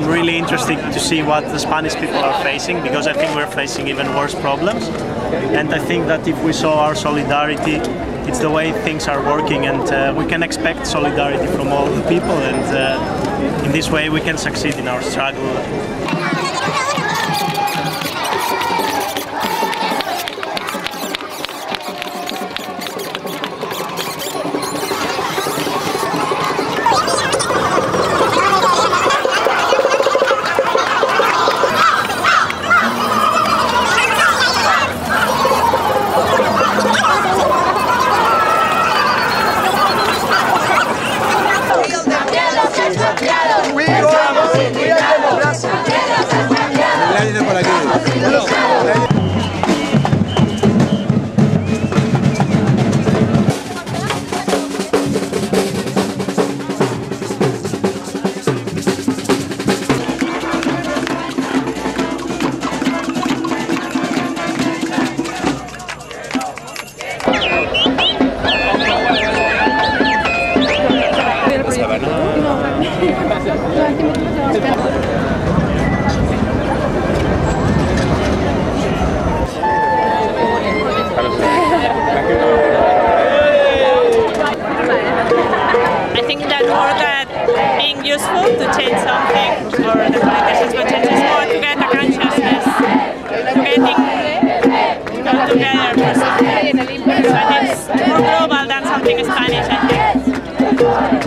really interested to see what the Spanish people are facing because I think we're facing even worse problems. And I think that if we saw our solidarity, it's the way things are working, and uh, we can expect solidarity from all the people. And uh, in this way, we can succeed in our struggle. I think that more than being useful to change something or the to get a consciousness, getting together for something. So it's more something Spanish, I think.